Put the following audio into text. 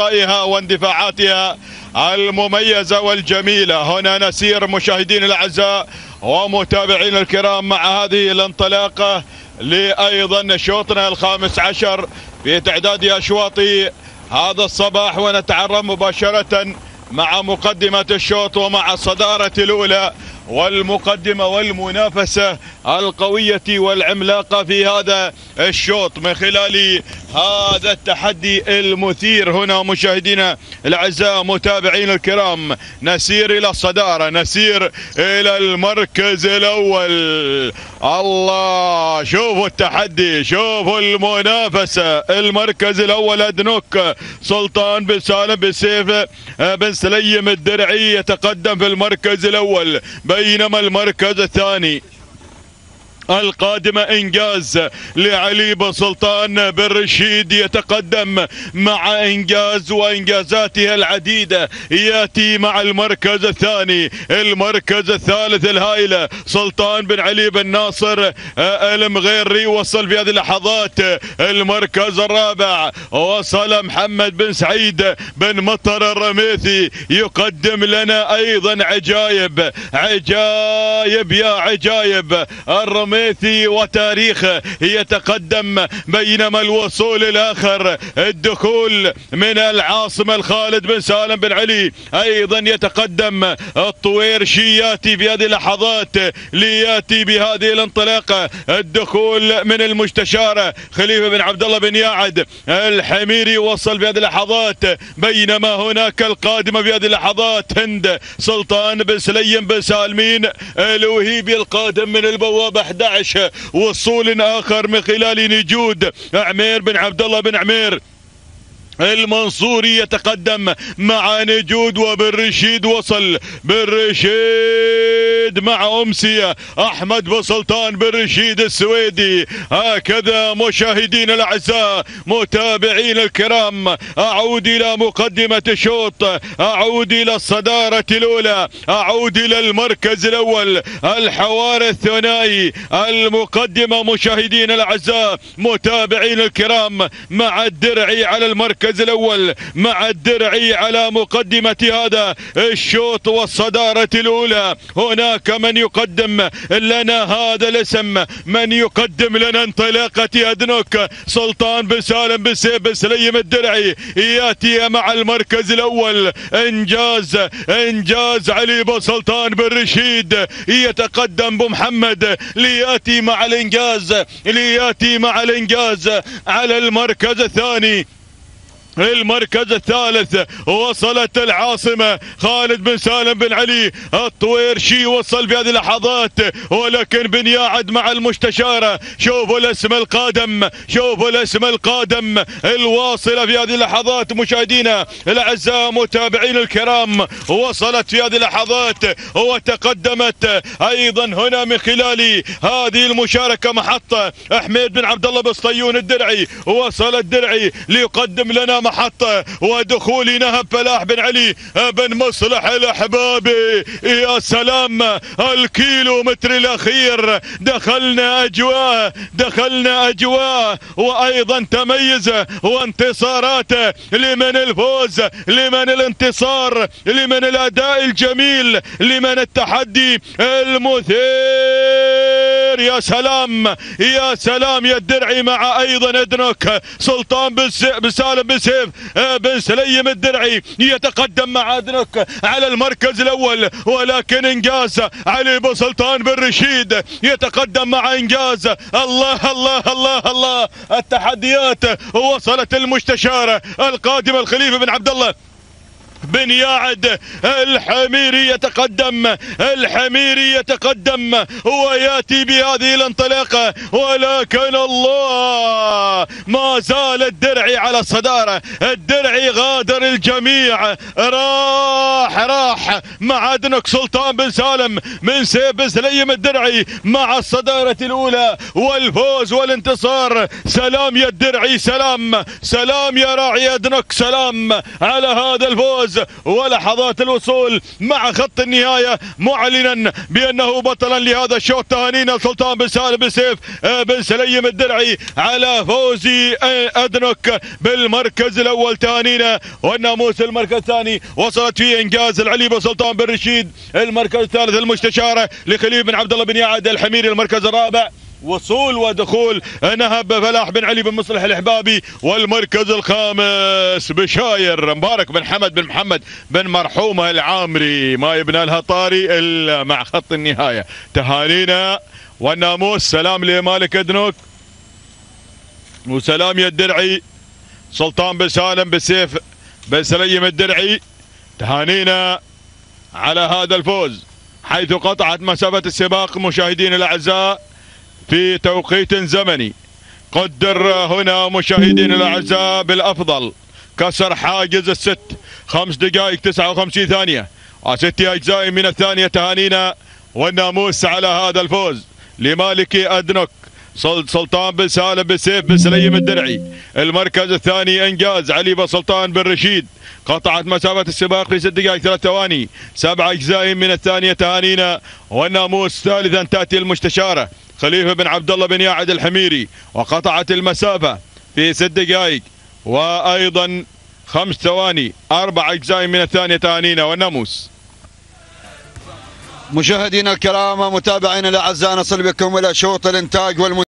رأيها واندفاعاتها المميزة والجميلة. هنا نسير مشاهدين الأعزاء ومتابعين الكرام مع هذه الانطلاقة لأيضا شوطنا الخامس عشر في تعداد أشواط هذا الصباح ونتعرف مباشرة مع مقدمة الشوط ومع الصدارة الأولى والمقدمة والمنافسة القوية والعملاقة في هذا الشوط من خلال هذا التحدي المثير هنا مشاهدينا الأعزاء متابعين الكرام. نسير إلى الصدارة نسير إلى المركز الأول. الله شوفوا التحدي شوفوا المنافسة. المركز الأول أدنوك سلطان بن سالم بن سيف بن سليم الدرعي يتقدم في المركز الأول بينما المركز الثاني. القادمة إنجاز لعلي بن سلطان بن رشيد يتقدم مع إنجاز وإنجازاته العديدة يأتي مع المركز الثاني. المركز الثالث الهائلة سلطان بن علي بن ناصر المغيري وصل في هذه اللحظات. المركز الرابع. وصل محمد بن سعيد بن مطر الرميثي. يقدم لنا أيضا عجايب. عجايب يا عجايب. الرميثي الرميثي وتاريخه يتقدم بينما الوصول الآخر الدخول من العاصمة الخالد بن سالم بن علي. أيضا يتقدم الطويرشياتي في هذه اللحظات لياتي بهذه الانطلاقة. الدخول من المستشاره خليفة بن عبد الله بن ياعد. الحميري وصل في هذه اللحظات. بينما هناك القادمه في هذه اللحظات هند سلطان بن سليم بن سالمين الوهيبي القادم من البوابة 11 11 وصول آخر من خلال نجود عمير بن عبد الله بن عمير. المنصوري يتقدم مع نجود وبن رشيد وصل. بن رشيد مع أمسية أحمد بن سلطان بن رشيد السويدي. هكذا مشاهدين الأعزاء متابعين الكرام. أعود إلى مقدمة الشوط. أعود إلى الصدارة الأولى. أعود إلى المركز الأول. الحوار الثنائي المقدمة مشاهدين الأعزاء متابعين الكرام. مع الدرعي على المركز المركز الأول مع الدرعي على مقدمة هذا الشوط والصدارة الأولى. هناك من يقدم لنا هذا الاسم من يقدم لنا انطلاقة أدنوك. سلطان بن سالم بن سيف بن سليم الدرعي يأتي مع المركز الأول. إنجاز إنجاز علي بن سلطان بن رشيد يتقدم بمحمد ليأتي مع الإنجاز ليأتي مع الإنجاز على المركز الثاني. المركز الثالث وصلت العاصمة. خالد بن سالم بن علي الطويرشي وصل في هذه اللحظات ولكن بن ياعد مع المستشارة. شوفوا الاسم القادم شوفوا الاسم القادم الواصلة في هذه اللحظات. مشاهدينا الأعزاء متابعين الكرام وصلت في هذه اللحظات وتقدمت أيضا هنا من خلال هذه المشاركة محطة. أحمد بن عبد الله بسطيون الدرعي وصل الدرعي ليقدم لنا محطة ودخول نهب فلاح بن علي بن مصلح الأحبابي. يا سلام الكيلو متر الأخير. دخلنا أجواء دخلنا أجواء. وأيضا تميز وانتصارات لمن الفوز لمن الانتصار لمن الأداء الجميل لمن التحدي المثير. يا سلام يا سلام يا الدرعي مع أيضا ادنك سلطان بن سالم بن سيف سيف آه، بن سليم الدرعي يتقدم مع ادنك على المركز الأول. ولكن إنجاز علي بن سلطان بن رشيد يتقدم مع إنجاز. الله الله الله الله. التحديات وصلت المستشاره القادمه الخليفة بن عبد الله. بن ياعد الحميري يتقدم الحميري يتقدم وياتي بهذه الانطلاقه ولكن الله ما زال الدرعي على الصدارة الدرعي غادر الجميع راح راح مع دنك سلطان بن سالم من سيف سليم الدرعي مع الصدارة الأولى والفوز والانتصار سلام يا الدرعي سلام سلام يا راعي ادنك سلام على هذا الفوز. ولحظات الوصول مع خط النهاية معلنا بأنه بطلا لهذا الشوط. تهانينا سلطان بن سالم بن سيف آه، بن سليم الدرعي على فوزي آه، أدنوك بالمركز الأول. تهانينا والناموس المركز الثاني. وصلت فيه إنجاز العلي بن سلطان بن رشيد المركز الثالث المستشارة لخليل بن عبد الله بن يعد الحميري المركز الرابع. وصول ودخول. نهب فلاح بن علي بن مصلح الحبابي والمركز الخامس بشاير. مبارك بن حمد بن محمد بن مرحومه العامري. ما يبنى لها طاري إلا مع خط النهاية. تهانينا والناموس. سلام لمالك أدنوك. وسلام يا الدرعي. سلطان بن سالم بالسيف بن سليم الدرعي. تهانينا على هذا الفوز حيث قطعت مسافة السباق مشاهدينا الأعزاء. في توقيت زمني قدر هنا مشاهدينا الأعزاء بالأفضل. كسر حاجز الست. خمس دقائق 59 ثانية. وست اجزاء من الثانية تهانينا والناموس على هذا الفوز. لمالكي ادنك سلطان بن سالم بن سيف بن سليم الدرعي. المركز الثاني إنجاز علي بن سلطان بن رشيد. قطعت مسافة السباق في ست دقائق ثلاث ثواني. سبع أجزاء من الثانية تهانينا والناموس ثالثا تأتي المستشارة. خليفة بن عبد الله بن ياعد الحميري وقطعت المسافة في ست دقائق وأيضا خمس ثواني أربع أجزاء من الثانية تهانينا والناموس. مشاهدينا الكرام متابعينا الأعزاء نصل بكم إلى شوط الإنتاج والمنتج